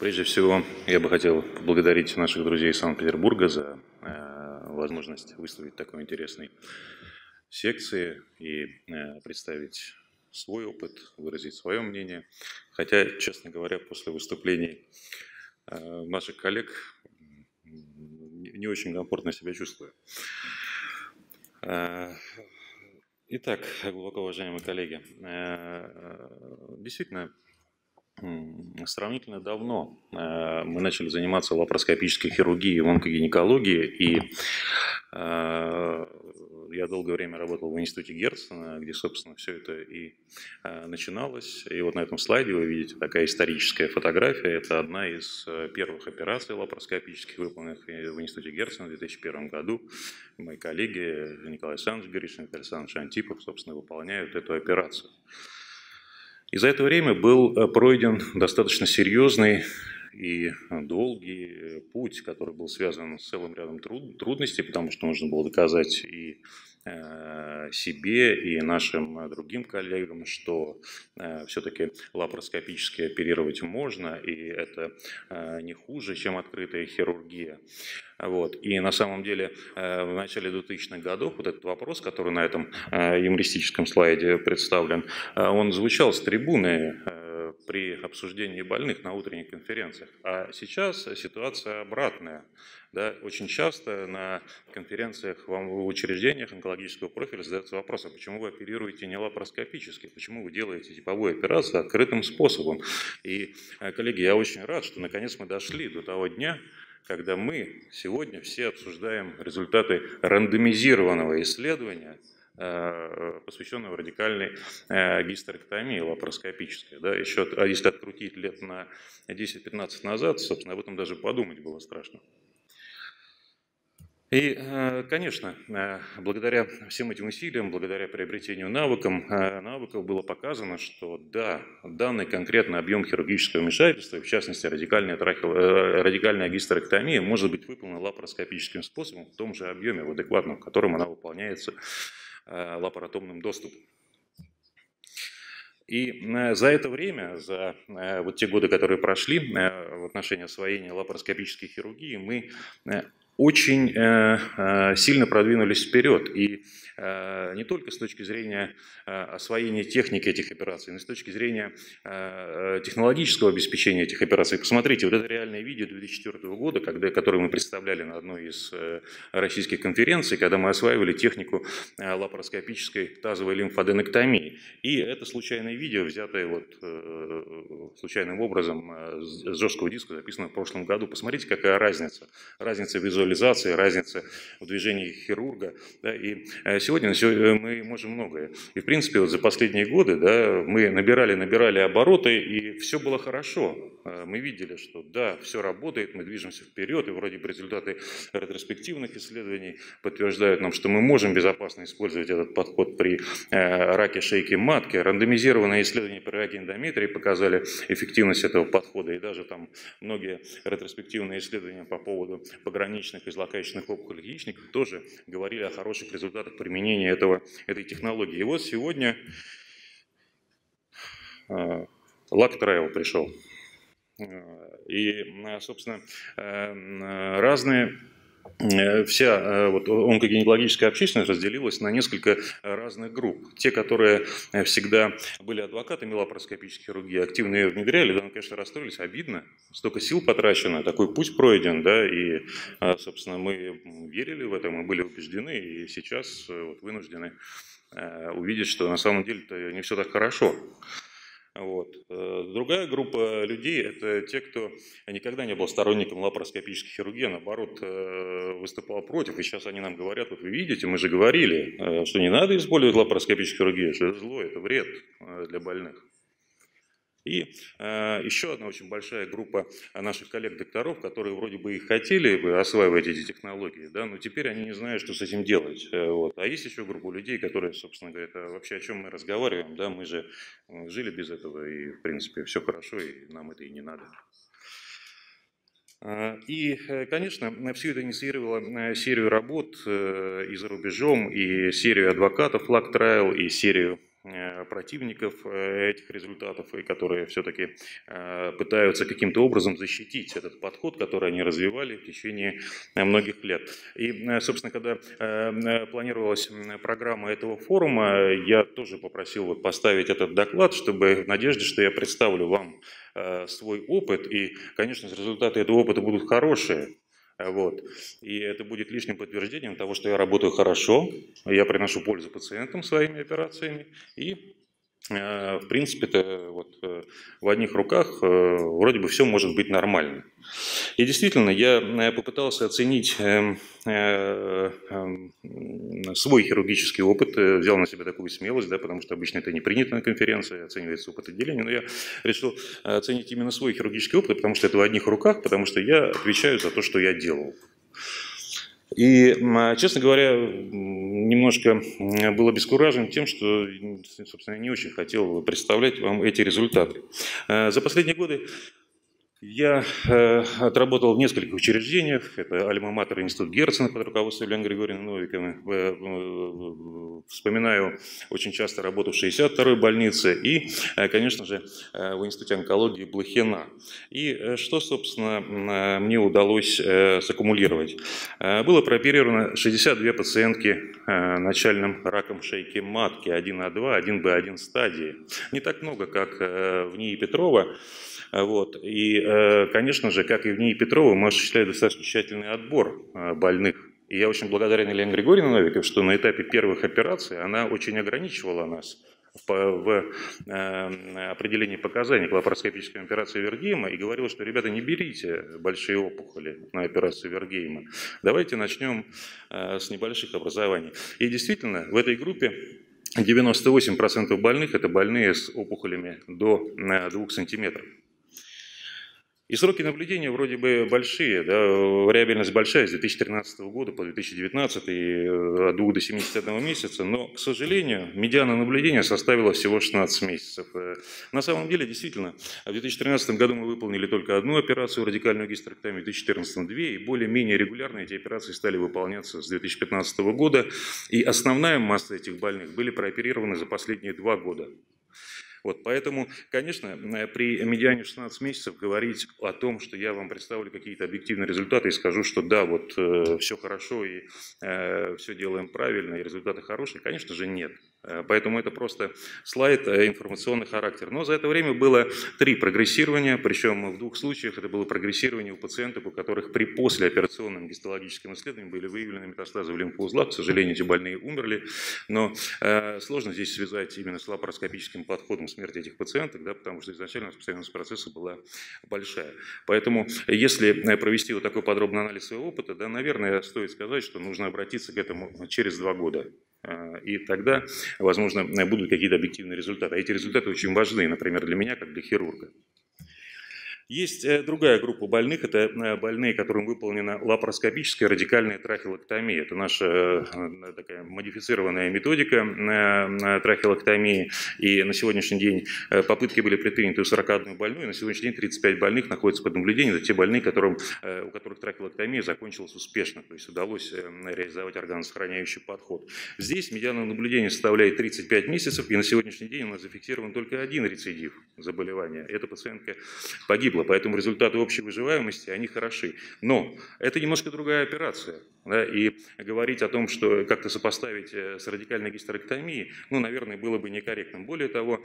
Прежде всего, я бы хотел поблагодарить наших друзей Санкт-Петербурга за э, возможность выступить в такой интересной секции и э, представить свой опыт, выразить свое мнение. Хотя, честно говоря, после выступлений э, наших коллег не очень комфортно себя чувствую. Э, итак, глубоко уважаемые коллеги, э, действительно, Сравнительно давно э, мы начали заниматься лапароскопической хирургией в онкогинекологии, и э, я долгое время работал в институте Герцена, где, собственно, все это и э, начиналось. И вот на этом слайде вы видите такая историческая фотография. Это одна из первых операций лапароскопических, выполненных в институте Герцена в 2001 году. Мои коллеги Николай Александрович Гришин, Александрович Антипов, собственно, выполняют эту операцию. И за это время был э, пройден достаточно серьезный и долгий путь, который был связан с целым рядом труд, трудностей, потому что нужно было доказать и Э, себе и нашим другим коллегам, что э, все-таки лапароскопически оперировать можно, и это э, не хуже, чем открытая хирургия. Вот. И на самом деле в начале 2000-х годов вот этот вопрос, который на этом юмористическом слайде представлен, он звучал с трибуны при обсуждении больных на утренних конференциях. А сейчас ситуация обратная. Да, очень часто на конференциях в учреждениях онкологического профиля задается вопрос, а почему вы оперируете не лапароскопически, почему вы делаете типовую операцию открытым способом. И, э, коллеги, я очень рад, что наконец мы дошли до того дня, когда мы сегодня все обсуждаем результаты рандомизированного исследования Э, посвященного радикальной э, гистерэктомии лапароскопической. Да, еще, а если открутить лет на 10-15 назад, собственно, об этом даже подумать было страшно. И, э, конечно, благодаря всем этим усилиям, благодаря приобретению навыкам, навыков было показано, что да, данный конкретный объем хирургического вмешательства, в частности радикальная, трахил, радикальная гистерэктомия, может быть выполнена лапароскопическим способом в том же объеме, в адекватном, в котором она выполняется Э, лапаротомным доступом. И э, за это время, за э, вот те годы, которые прошли в отношении освоения лапароскопической хирургии, мы очень сильно продвинулись вперед. И Э, не только с точки зрения э, освоения техники этих операций, но и с точки зрения э, технологического обеспечения этих операций. Посмотрите, вот это реальное видео 2004 года, когда, которое мы представляли на одной из российских конференций, когда мы осваивали технику лапароскопической тазовой лимфоденектомии. И это случайное видео, взятое вот случайным образом с жесткого диска, записано в прошлом году. Посмотрите, какая разница. Разница в визуализации, разница в движении хирурга. Да, и сегодня э, мы можем многое. И, в принципе, вот за последние годы да, мы набирали, набирали обороты, и все было хорошо. Э, мы видели, что да, все работает, мы движемся вперед, и вроде бы результаты ретроспективных исследований подтверждают нам, что мы можем безопасно использовать этот подход при э, раке шейки матки. Рандомизированные исследования при раке эндометрии показали эффективность этого подхода, и даже там многие ретроспективные исследования по поводу пограничных и злокачественных опухолей яичников тоже говорили о хороших результатах применения этого, этой технологии. И вот сегодня э, Luck Trail пришел. Э, и, э, собственно, разные вся вот, онкогинекологическая общественность разделилась на несколько разных групп. Те, которые всегда были адвокатами лапароскопической хирургии, активно ее внедряли, да, ну, конечно, расстроились, обидно, столько сил потрачено, такой путь пройден, да, и, собственно, мы верили в это, мы были убеждены, и сейчас вот, вынуждены увидеть, что на самом деле не все так хорошо. Вот. Э, другая группа людей – это те, кто никогда не был сторонником лапароскопической хирургии, а наоборот, э, выступал против. И сейчас они нам говорят, вот вы видите, мы же говорили, э, что не надо использовать лапароскопическую хирургию, что это зло, это вред для больных. И э, еще одна очень большая группа наших коллег-докторов, которые вроде бы и хотели бы осваивать эти технологии, да, но теперь они не знают, что с этим делать. Э, вот. А есть еще группа людей, которые, собственно говоря, это вообще о чем мы разговариваем, да, мы же э, жили без этого, и, в принципе, все хорошо, и нам это и не надо. А, и, э, конечно, все это инициировало серию работ и за рубежом, и серию адвокатов Flag Trial, и серию Э, противников э, этих результатов, и которые все-таки э, пытаются каким-то образом защитить этот подход, который они развивали в течение многих лет. И, собственно, когда планировалась программа этого форума, я тоже попросил вот поставить этот доклад, чтобы в надежде, что я представлю вам свой опыт, и, конечно, результаты этого опыта будут хорошие, вот. И это будет лишним подтверждением того, что я работаю хорошо, я приношу пользу пациентам своими операциями, и в принципе, это вот э, в одних руках э, вроде бы все может быть нормально. И действительно, я попытался оценить эм, эм, свой хирургический опыт, взял на себя такую смелость, да, потому что обычно это не принято на конференции, оценивается опыт отделения, но я решил оценить именно свой хирургический опыт, потому что это в одних руках, потому что я отвечаю за то, что я делал. И, честно говоря, немножко был обескуражен тем, что, собственно, не очень хотел представлять вам эти результаты. Э, за последние годы я э, отработал в нескольких учреждениях. Это Альма-Матер Институт Герцена под руководством Елены Григорьевны Новиковой. Э, э, вспоминаю очень часто работу в 62-й больнице и, э, конечно же, э, в Институте онкологии Блохина. И э, что, собственно, э, мне удалось э, саккумулировать? Э, было прооперировано 62 пациентки э, начальным раком шейки матки 1А2, 1Б1 стадии. Не так много, как э, в НИИ Петрова. Вот. И, э, конечно же, как и в НИИ Петрова, мы осуществляли достаточно тщательный отбор э, больных. И я очень благодарен Елене Григорьевне Новиковой, что на этапе первых операций она очень ограничивала нас в э, определении показаний к лапароскопической операции Вергейма и говорила, что, ребята, не берите большие опухоли на операцию Вергейма. Давайте начнем с небольших образований. И действительно, в этой группе 98% больных – это больные с опухолями до 2 сантиметров. И сроки наблюдения вроде бы большие, да, вариабельность большая с 2013 года по 2019, э, от 2 до 71 месяца, но, к сожалению, медиана наблюдения составила всего 16 месяцев. Э, на самом деле, действительно, в 2013 году мы выполнили только одну операцию радикальную гистерэктомию, в 2014 две, и более-менее регулярно эти операции стали выполняться с 2015 года, и основная масса этих больных были прооперированы за последние два года. Вот, поэтому, конечно, э, при медиане 16 месяцев говорить о том, что я вам представлю какие-то объективные результаты и скажу, что да, вот э, все хорошо и э, все делаем правильно, и результаты хорошие, конечно же, нет. Э, поэтому это просто слайд информационный характер. Но за это время было три прогрессирования, причем в двух случаях это было прогрессирование у пациентов, у которых при послеоперационном гистологическом исследовании были выявлены метастазы в лимфоузлах. К сожалению, эти больные умерли. Но э, сложно здесь связать именно с лапароскопическим подходом смерти этих пациентов, да, потому что изначально распространенность процесса была большая. Поэтому, если провести вот такой подробный анализ своего опыта, да, наверное, стоит сказать, что нужно обратиться к этому через два года. А, и тогда, возможно, будут какие-то объективные результаты. А эти результаты очень важны, например, для меня, как для хирурга. Есть э, другая группа больных, это э, больные, которым выполнена лапароскопическая радикальная трахеолоктомия. Это наша э, такая модифицированная методика трахеолоктомии. И на сегодняшний день попытки были предприняты у 41 больной, на сегодняшний день 35 больных находятся под наблюдением. Это те больные, которым, у которых трахеолоктомия закончилась успешно, то есть удалось реализовать органосохраняющий подход. Здесь медиана наблюдения составляет 35 месяцев, и на сегодняшний день у нас зафиксирован только один рецидив заболевания. Эта пациентка погибла погибло, поэтому результаты общей выживаемости, они хороши. Но это немножко другая операция. Да, и говорить о том, что как-то сопоставить э, с радикальной гистерэктомией, ну, наверное, было бы некорректным. Более того,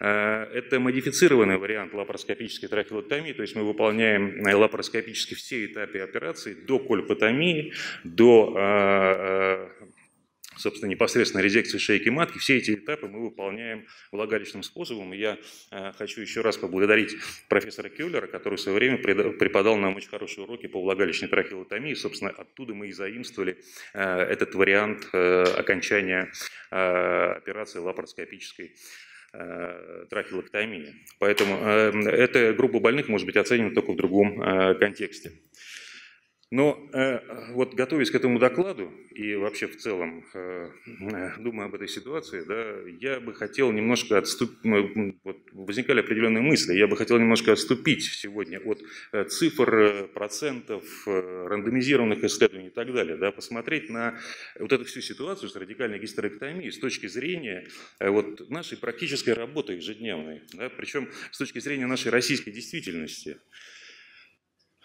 э, это модифицированный вариант лапароскопической трахеолоктомии, то есть мы выполняем э, лапароскопически все этапы операции до кольпотомии, до собственно, непосредственно резекции шейки матки, все эти этапы мы выполняем влагалищным способом. И я э, хочу еще раз поблагодарить профессора Кюллера, который в свое время преподал нам очень хорошие уроки по влагалищной трахеотомии. Собственно, оттуда мы и заимствовали э, этот вариант э, окончания операции лапароскопической трахеолоктомии. Поэтому эта группа больных может быть оценена только в другом контексте. Но э, вот готовясь к этому докладу и вообще в целом, э, думая об этой ситуации, да, я бы хотел немножко отступить, ну, вот возникали определенные мысли, я бы хотел немножко отступить сегодня от э, цифр, э, процентов, э, рандомизированных исследований и так далее, да, посмотреть на вот эту всю ситуацию с радикальной гистерэктомией с точки зрения э, вот, нашей практической работы ежедневной, да, причем с точки зрения нашей российской действительности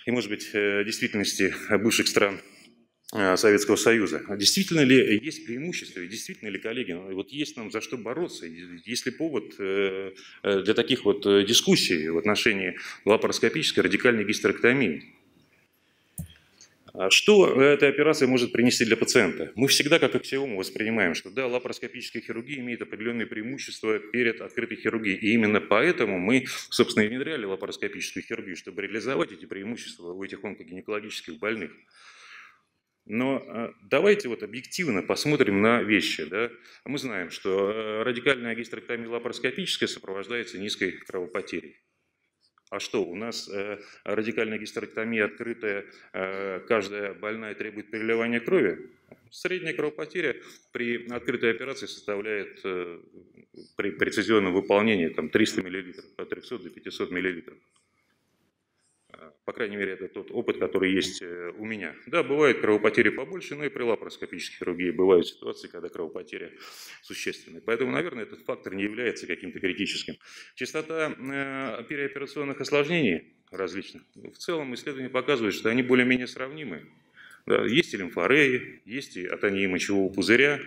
и, может быть, э, действительности бывших стран э, Советского Союза. А действительно ли есть преимущество, действительно ли, коллеги, ну, вот есть нам за что бороться, есть ли повод э, для таких вот дискуссий в отношении лапароскопической радикальной гистерэктомии? А что эта операция может принести для пациента? Мы всегда как аксиому воспринимаем, что да, лапароскопическая хирургия имеет определенные преимущества перед открытой хирургией. И именно поэтому мы, собственно, и внедряли лапароскопическую хирургию, чтобы реализовать эти преимущества у этих онкогинекологических больных. Но а, давайте вот объективно посмотрим на вещи. Да? Мы знаем, что э, радикальная гистерэктомия лапароскопическая сопровождается низкой кровопотерей. А что, у нас э, радикальная гистерэктомия открытая, э, каждая больная требует переливания крови? Средняя кровопотеря при открытой операции составляет э, при прецизионном выполнении там, 300 мл, от 300 до 500 мл. По крайней мере, это тот опыт, который есть э, у меня. Да, бывают кровопотери побольше, но и при лапароскопической хирургии бывают ситуации, когда кровопотеря существенная. Поэтому, наверное, этот фактор не является каким-то критическим. Частота э, переоперационных осложнений различных, в целом исследования показывают, что они более-менее сравнимы. Да, есть и лимфореи, есть и атония мочевого пузыря,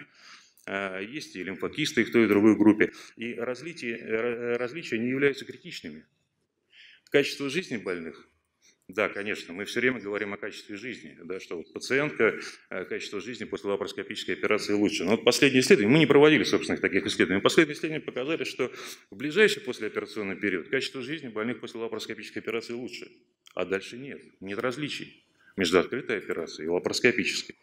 а, есть и лимфокисты и в той и другой группе. И различия, э, различия не являются критичными. Качество жизни больных да, конечно, мы все время говорим о качестве жизни, да, что вот пациентка, э, качество жизни после лапароскопической операции лучше. Но вот последние исследования, мы не проводили собственных таких исследований, последние исследования показали, что в ближайший послеоперационный период качество жизни больных после лапароскопической операции лучше, а дальше нет, нет различий между открытой операцией и лапароскопической.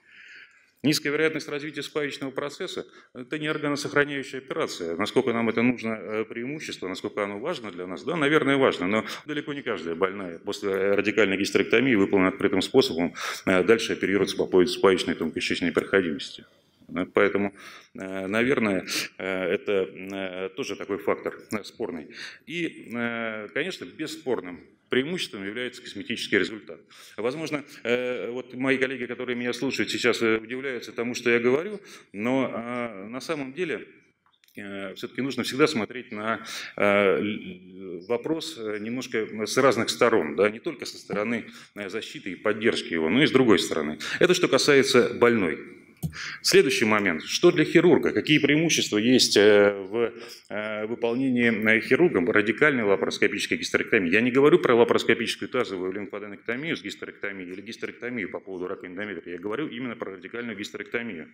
Низкая вероятность развития спаечного процесса – это не органосохраняющая операция. Насколько нам это нужно э, преимущество, насколько оно важно для нас, да, наверное, важно, но далеко не каждая больная после радикальной гистерэктомии, выполненной открытым способом, э, дальше оперируется по поводу спаечной тонкощечной проходимости. Поэтому, э, наверное, это тоже такой фактор спорный. И, конечно, бесспорным преимуществом является косметический результат. Возможно, э, вот мои коллеги, которые меня слушают, сейчас э, удивляются тому, что я говорю, но на самом деле э, все-таки нужно всегда смотреть на вопрос немножко с разных сторон, да, не только со стороны защиты и поддержки его, но и с другой стороны. Это что касается больной. Следующий момент. Что для хирурга? Какие преимущества есть э, в э, выполнении э, хирургом радикальной лапароскопической гистерэктомии? Я не говорю про лапароскопическую тазовую лимфоденэктомию с гистерэктомией или гистерэктомию по поводу рака эндометрия. Я говорю именно про радикальную гистерэктомию.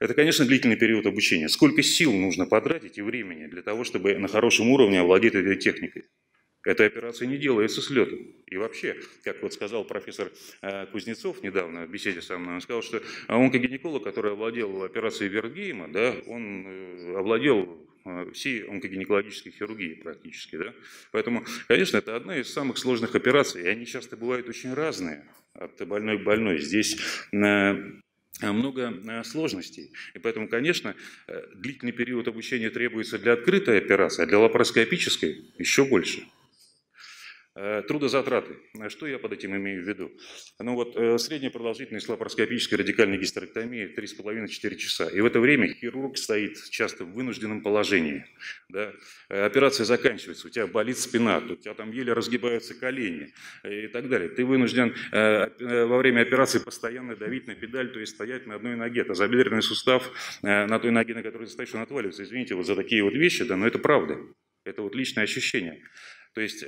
Это, конечно, длительный период обучения. Сколько сил нужно потратить и времени для того, чтобы на хорошем уровне овладеть этой техникой? Эта операция не делается с лету. И вообще, как вот сказал профессор э, Кузнецов недавно в беседе со мной, он сказал, что онкогинеколог, который овладел операцией Вергейма, да, он э, овладел э, всей онкогинекологической хирургии практически. Да? Поэтому, конечно, это одна из самых сложных операций, и они часто бывают очень разные от больной к больной. Здесь много сложностей. И поэтому, конечно, длительный период обучения требуется для открытой операции, а для лапароскопической еще больше. Э, трудозатраты. Что я под этим имею в виду? Ну вот э, средняя продолжительность лапароскопической радикальной гистерэктомии 3,5-4 часа. И в это время хирург стоит часто в вынужденном положении. Да? Э, операция заканчивается, у тебя болит спина, у тебя там еле разгибаются колени и так далее. Ты вынужден во время операции постоянно давить на педаль, то есть стоять на одной ноге. Тазобедренный сустав на той ноге, на которой ты стоишь, он отваливается. Извините вот за такие вот вещи, да, но это правда. Это вот личное ощущение. То есть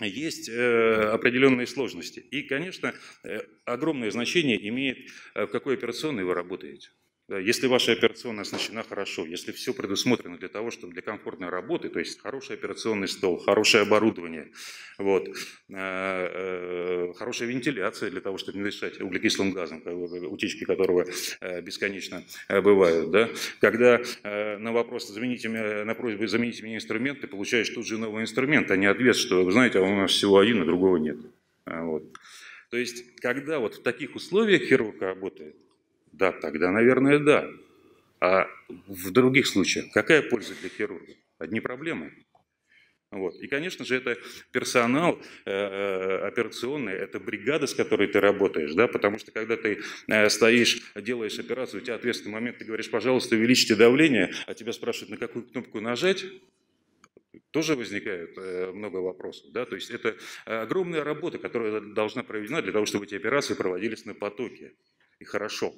есть э, определенные сложности. И, конечно, э, огромное значение имеет, э, в какой операционной вы работаете. Если ваша операционная оснащена хорошо, если все предусмотрено для того, чтобы для комфортной работы, то есть хороший операционный стол, хорошее оборудование, вот, хорошая вентиляция для того, чтобы не дышать углекислым газом, утечки которого бесконечно бывают. Да? Когда на вопрос, замените, на просьбу замените мне инструмент, ты получаешь тут же новый инструмент, а не ответ, что, вы знаете, а у нас всего один, а другого нет. Вот. То То есть, когда вот в таких условиях хирург работает, да, тогда, наверное, да. А в других случаях какая польза для хирурга? Одни проблемы. Вот. И, конечно же, это персонал э, э, операционный, это бригада, с которой ты работаешь, да, потому что когда ты э, стоишь, делаешь операцию, у тебя ответственный момент, ты говоришь, пожалуйста, увеличьте давление, а тебя спрашивают, на какую кнопку нажать, тоже возникает э, много вопросов. Да? То есть это огромная работа, которая должна проведена для того, чтобы эти операции проводились на потоке. И хорошо.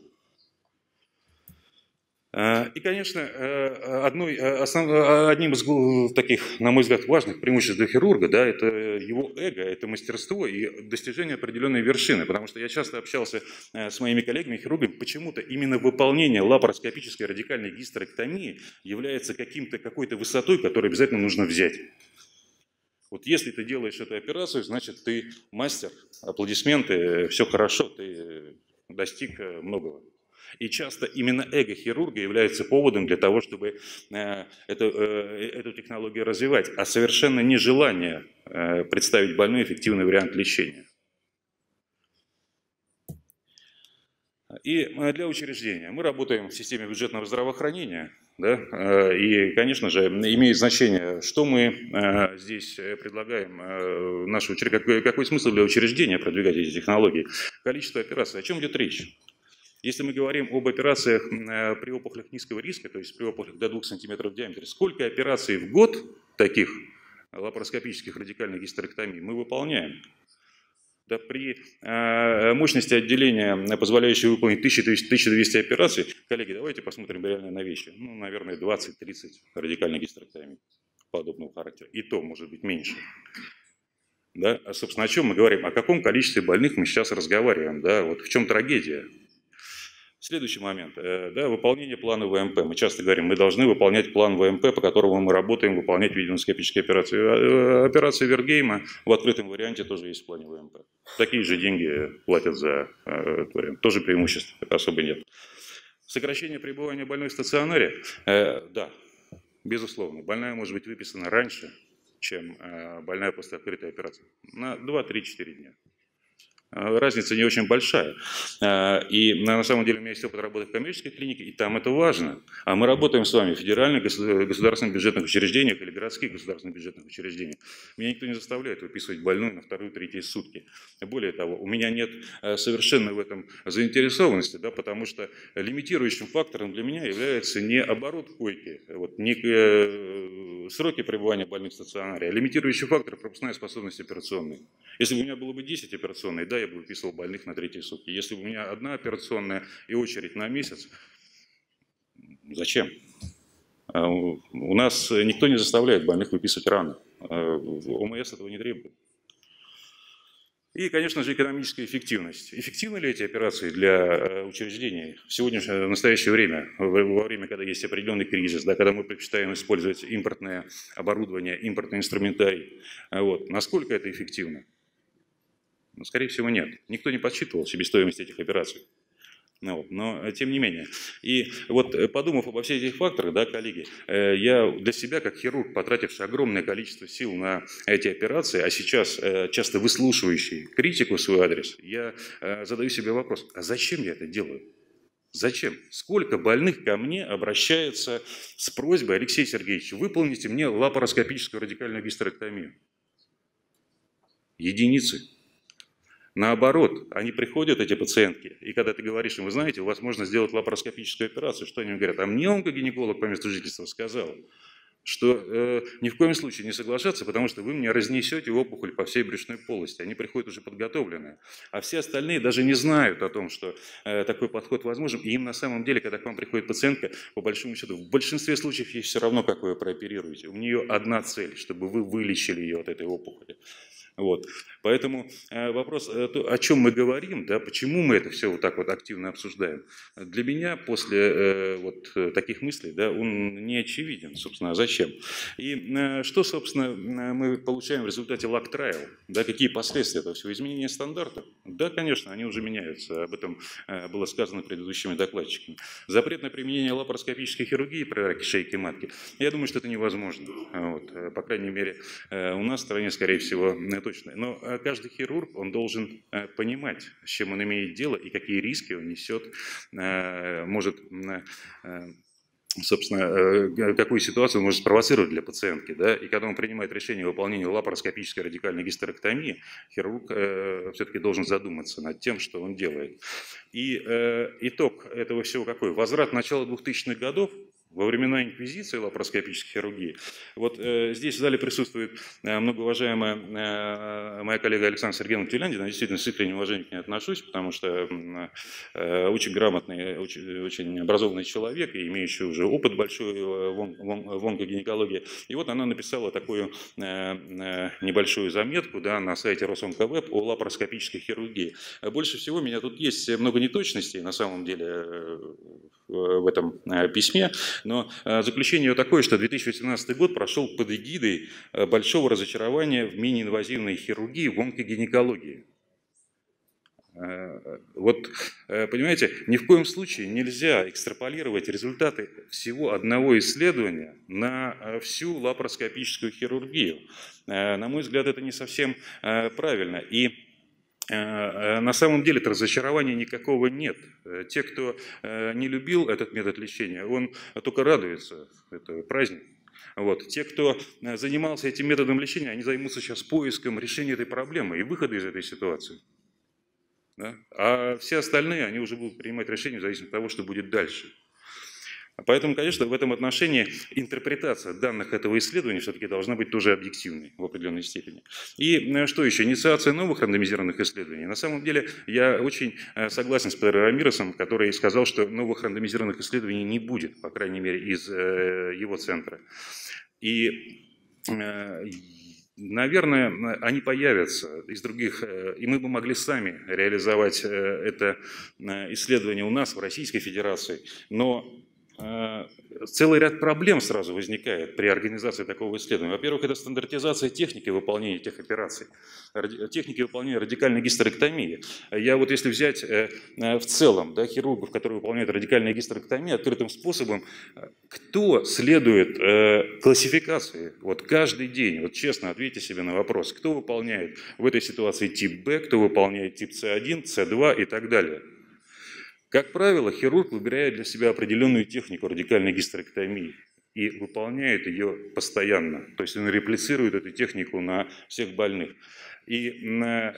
Э, и, конечно, э, одной, э, основ, одним из таких, на мой взгляд, важных преимуществ для хирурга, да, это его эго, это мастерство и достижение определенной вершины. Потому что я часто общался с моими коллегами-хирургами, почему-то именно выполнение лапароскопической радикальной гистерэктомии является каким-то, какой-то высотой, которую обязательно нужно взять. Вот если ты делаешь эту операцию, значит, ты мастер, аплодисменты, все хорошо, ты достиг многого. И часто именно эго хирурга является поводом для того, чтобы э, эту, э, эту технологию развивать, а совершенно нежелание э, представить больной эффективный вариант лечения. И для учреждения мы работаем в системе бюджетного здравоохранения, да, и, конечно же, имеет значение, что мы здесь предлагаем, наше, какой, какой смысл для учреждения продвигать эти технологии, количество операций, о чем идет речь? Если мы говорим об операциях э, при опухолях низкого риска, то есть при опухолях до 2 см в диаметре, сколько операций в год таких лапароскопических радикальных гистерэктомий мы выполняем? Да при э, мощности отделения, позволяющей выполнить 1000-1200 операций, коллеги, давайте посмотрим реально на вещи. Ну, наверное, 20-30 радикальных гистерэктомий подобного характера. И то, может быть, меньше. Да? А, собственно, о чем мы говорим? О каком количестве больных мы сейчас разговариваем? Да? Вот в чем трагедия? Следующий момент. Э, да, выполнение плана ВМП. Мы часто говорим, мы должны выполнять план ВМП, по которому мы работаем, выполнять видеоскопические операции. Э, операция Вергейма в открытом варианте тоже есть в плане ВМП. Такие же деньги платят за э, этот вариант. Тоже преимуществ особо нет. Сокращение пребывания больной в стационаре. Да, безусловно. Больная может быть выписана раньше, чем больная после открытой операции. На 2-3-4 дня. Э, разница не очень большая. Э, и на самом деле у меня есть опыт работы в коммерческой клинике, и там это важно. А мы работаем с вами в федеральных государственных бюджетных учреждениях или городских государственных бюджетных учреждениях. Меня никто не заставляет выписывать больную на вторую, третью сутки. Более того, у меня нет э, совершенно в этом заинтересованности, да, потому что лимитирующим фактором для меня является не оборот койки, вот, не сроки пребывания больных в стационаре, а лимитирующий фактор пропускная способность операционной. Если бы у меня было бы 10 операционных, да, я бы выписывал больных на третьи сутки. Если у меня одна операционная и очередь на месяц, зачем? А, у нас никто не заставляет больных выписывать рано. А, ОМС этого не требует. И, конечно же, экономическая эффективность. Эффективны ли эти операции для э, учреждений в сегодняшнее, в настоящее время, во время, когда есть определенный кризис, да, когда мы предпочитаем использовать импортное оборудование, импортный инструментарий? Вот. Насколько это эффективно? Ну, скорее всего, нет. Никто не подсчитывал себестоимость этих операций. Ну, вот, но э, тем не менее. И вот э, подумав обо всех этих факторах, да, коллеги, э, я для себя, как хирург, потративший огромное количество сил на эти операции, а сейчас часто выслушивающий критику в свой адрес, я задаю себе вопрос, а зачем я это делаю? Зачем? Сколько больных ко мне обращается с просьбой, Алексей Сергеевич, выполните мне лапароскопическую радикальную гистерэктомию? Единицы. Наоборот, они приходят, эти пациентки, и когда ты говоришь им, вы знаете, у вас можно сделать лапароскопическую операцию, что они говорят? А мне онкогинеколог по месту жительства сказал, что э, ни в коем случае не соглашаться, потому что вы мне разнесете опухоль по всей брюшной полости. Они приходят уже подготовленные. А все остальные даже не знают о том, что э, такой подход возможен. И им на самом деле, когда к вам приходит пациентка, по большому счету, в большинстве случаев ей все равно, как вы ее прооперируете. У нее одна цель, чтобы вы вылечили ее от этой опухоли. Вот. Поэтому э, вопрос, э, о чем мы говорим, да, почему мы это все вот так вот активно обсуждаем, для меня после э, вот таких мыслей, да, он не очевиден, собственно, зачем. И что, собственно, мы получаем в результате LACC trial, да, какие последствия этого всего? Изменение стандартов? Да, конечно, они уже меняются. Об этом было сказано предыдущими докладчиками. Запрет на применение лапароскопической хирургии при раке шейки матки, я думаю, что это невозможно. Вот. По крайней мере, у нас в стране, скорее всего, точно. Но каждый хирург, он должен понимать, с чем он имеет дело и какие риски он несет, может собственно, э, какую ситуацию он может спровоцировать для пациентки. Да? И когда он принимает решение о выполнении лапароскопической радикальной гистерэктомии, хирург э, все-таки должен задуматься над тем, что он делает. И э, итог этого всего какой? Возврат начала 2000-х годов во времена инквизиции лапароскопической хирургии. Вот э, здесь в зале присутствует э, многоуважаемая э, моя коллега Александра Сергеевна Тюляндина. Действительно, с искренним уважением к ней отношусь, потому что э, очень грамотный, очень, очень образованный человек, и имеющий уже опыт большой э, в, в, в онкогинекологии. И вот она написала такую э, э, небольшую заметку да, на сайте Росонковеб о лапароскопической хирургии. Больше всего меня тут есть много неточностей, на самом деле, э, в этом э, письме, но э, заключение такое, что 2018 год прошел под эгидой э, большого разочарования в мини-инвазивной хирургии в онкогинекологии. Вот, понимаете, ни в коем случае нельзя экстраполировать результаты всего одного исследования на всю лапароскопическую хирургию. На мой взгляд, это не совсем правильно. И Э, э, на самом деле это разочарования никакого нет. Э, те, кто не любил этот метод лечения, он только радуется, это праздник. Вот. Те, кто занимался этим методом лечения, они займутся сейчас поиском решения этой проблемы и выхода из этой ситуации. Да? А все остальные, они уже будут принимать решения в зависимости от того, что будет дальше. Поэтому, конечно, в этом отношении интерпретация данных этого исследования все-таки должна быть тоже объективной в определенной степени. И э, что еще? Инициация новых рандомизированных исследований. На самом деле я очень э, согласен с Петером Рамиросом, который сказал, что новых рандомизированных исследований не будет, по крайней мере, из э, его центра. И Наверное, они появятся из других, и мы бы могли сами реализовать это исследование у нас в Российской Федерации, но целый ряд проблем сразу возникает при организации такого исследования. Во-первых, это стандартизация техники выполнения этих операций, техники выполнения радикальной гистерэктомии. Я вот если взять э, э, в целом да, хирургов, которые выполняют радикальную гистерэктомию открытым способом, кто следует классификации? Вот каждый день, вот честно ответьте себе на вопрос, кто выполняет в этой ситуации тип Б, кто выполняет тип С1, С2 и так далее. Как правило, хирург выбирает для себя определенную технику радикальной гистерэктомии и выполняет ее постоянно. То есть он реплицирует эту технику на всех больных. И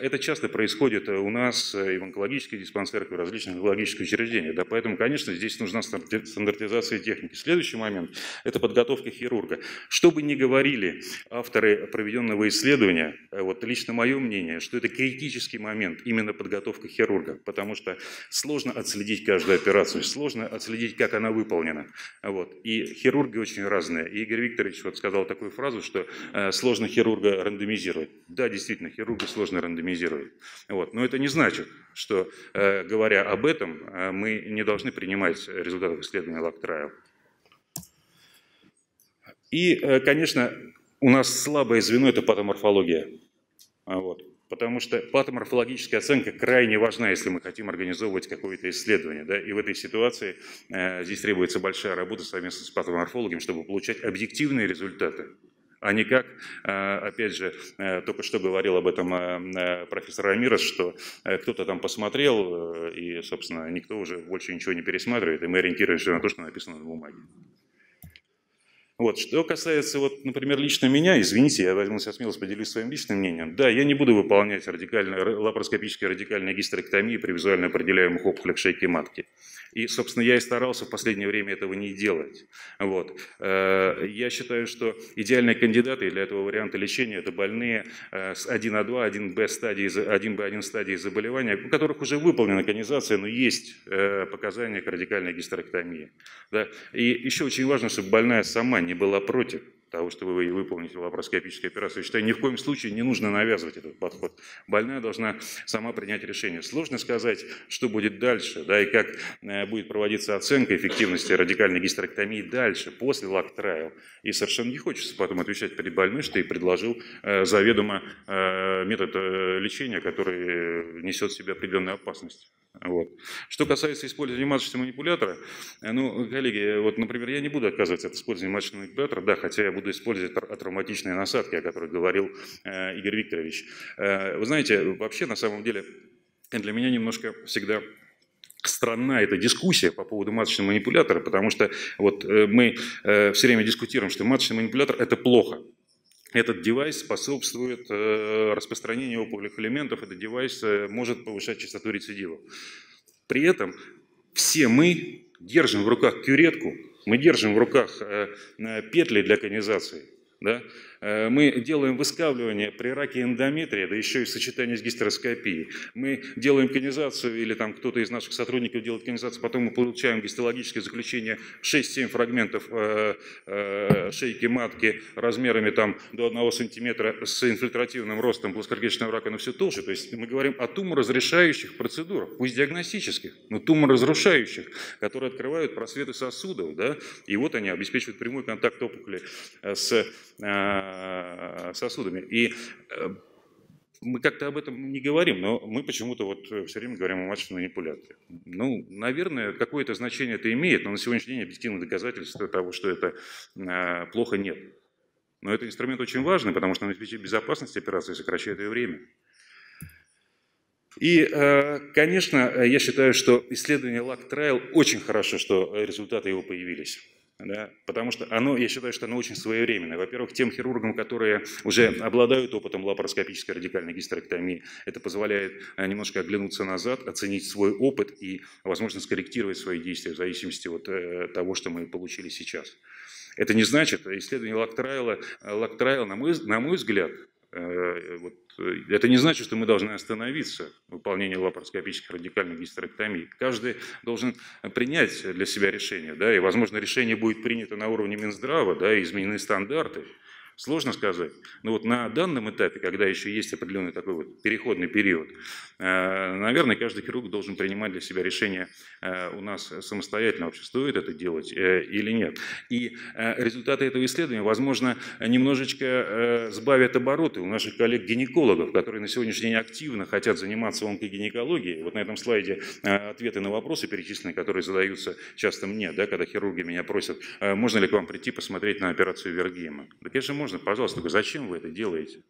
это часто происходит у нас и в онкологических диспансерах, и в различных онкологических учреждениях. Да, поэтому, конечно, здесь нужна стандартизация техники. Следующий момент – это подготовка хирурга. Что бы ни говорили авторы проведенного исследования, э, вот лично мое мнение, что это критический момент, именно подготовка хирурга, потому что сложно отследить каждую операцию, сложно отследить, как она выполнена. Вот. И хирурги очень разные. И Игорь Викторович вот сказал такую фразу, что э, сложно хирурга рандомизировать. Да, действительно, хирурга сложно рандомизировать. Вот. Но это не значит, что, э, говоря об этом, э, мы не должны принимать результаты исследования лактрайл. И, э, конечно, у нас слабое звено – это патоморфология. Вот. Потому что патоморфологическая оценка крайне важна, если мы хотим организовывать какое-то исследование. Да? И в этой ситуации э, здесь требуется большая работа совместно с патоморфологом, чтобы получать объективные результаты а не как, э, опять же, э, только что говорил об этом э, профессор Рамирес, что кто-то там посмотрел, и, собственно, никто уже больше ничего не пересматривает, и мы ориентируемся на то, что написано на бумаге. Вот. Что касается, вот, например, лично меня, извините, я возьму себя смелость поделюсь своим личным мнением. Да, я не буду выполнять радикальную, лапароскопические радикальные гистерэктомии при визуально определяемых опухолях шейки матки. И, собственно, я и старался в последнее время этого не делать. Вот. Э, я считаю, что идеальные кандидаты для этого варианта лечения – это больные э, с 1А2, 1Б стадии, 1Б1 стадии заболевания, у которых уже выполнена конизация, но есть э, показания к радикальной гистерэктомии. Да? И еще очень важно, чтобы больная сама не была против. Того, чтобы вы выполнить лапароскопическую операцию. Я считаю, ни в коем случае не нужно навязывать этот подход. Больная должна сама принять решение. Сложно сказать, что будет дальше, да, и как э, будет проводиться оценка эффективности радикальной гистерэктомии дальше, после LACC trial. И совершенно не хочется потом отвечать перед больной, что ей предложил э, заведомо э, метод лечения, который несет в себе определенную опасность. Вот. Что касается использования маточного манипулятора, ну, коллеги, вот, например, я не буду отказываться от использования маточного манипулятора, да, хотя я буду использовать травматичные насадки, о которых говорил э, Игорь Викторович. Э, вы знаете, вообще, на самом деле, для меня немножко всегда странна эта дискуссия по поводу маточного манипулятора, потому что вот э, мы э, все время дискутируем, что маточный манипулятор – это плохо. Этот девайс способствует э, распространению опухолевых элементов, этот девайс э, может повышать частоту рецидивов. При этом все мы держим в руках кюретку, мы держим в руках э, петли для конизации, да? Э, мы делаем выскавливание при раке эндометрия, да еще и в сочетании с гистероскопией. Мы делаем конизацию, или там кто-то из наших сотрудников делает конизацию, потом мы получаем гистологическое заключение 6-7 фрагментов э, э, шейки матки размерами там до 1 сантиметра с инфильтративным ростом плоскоречного рака, но все толще. То есть мы говорим о туморазрешающих процедурах, пусть диагностических, но туморазрушающих, которые открывают просветы сосудов. Да? И вот они обеспечивают прямой контакт опухоли с сосудами. И э, мы как-то об этом не говорим, но мы почему-то вот все время говорим о маточной манипуляции. Ну, наверное, какое-то значение это имеет, но на сегодняшний день объективных доказательств того, что это э, плохо, нет. Но этот инструмент очень важный, потому что он обеспечивает безопасность операции и сокращает ее время. И, конечно, я считаю, что исследование LAC Trial очень хорошо, что результаты его появились. Да, потому что оно, я считаю, что оно очень своевременное. Во-первых, тем хирургам, которые уже обладают опытом лапароскопической радикальной гистерэктомии, это позволяет э, немножко оглянуться назад, оценить свой опыт и, возможно, скорректировать свои действия в зависимости от э, того, что мы получили сейчас. Это не значит, исследование лактрайла, э, лактрайл, на мой, на мой взгляд, вот, это не значит, что мы должны остановиться в выполнении лапароскопических радикальных гистерэктомий. Каждый должен принять для себя решение, да, и, возможно, решение будет принято на уровне Минздрава, да, и изменены стандарты, Сложно сказать. Но вот на данном этапе, когда еще есть определенный такой вот переходный период, э, наверное, каждый хирург должен принимать для себя решение э, у нас самостоятельно, вообще стоит это делать э, или нет. И результаты этого исследования, возможно, немножечко сбавят обороты у наших коллег-гинекологов, которые на сегодняшний день активно хотят заниматься онкогинекологией. Вот на этом слайде ответы на вопросы перечислены, которые задаются часто мне, да, когда хирурги меня просят, можно ли к вам прийти посмотреть на операцию Вергейма. Да, конечно, можно можно, пожалуйста, только зачем вы это делаете?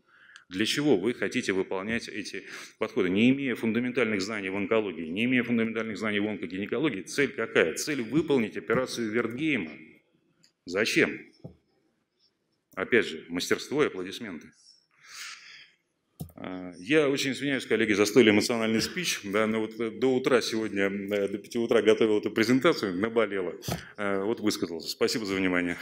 Для чего вы хотите выполнять эти подходы? Не имея фундаментальных знаний в онкологии, не имея фундаментальных знаний в онкогинекологии, цель какая? Цель выполнить операцию Вертгейма. Зачем? Опять же, мастерство и аплодисменты. А, я очень извиняюсь, коллеги, за столь эмоциональный спич, да, но вот э, до утра сегодня, э, до 5 утра готовил эту презентацию, наболело. Э, вот высказался. Спасибо за внимание.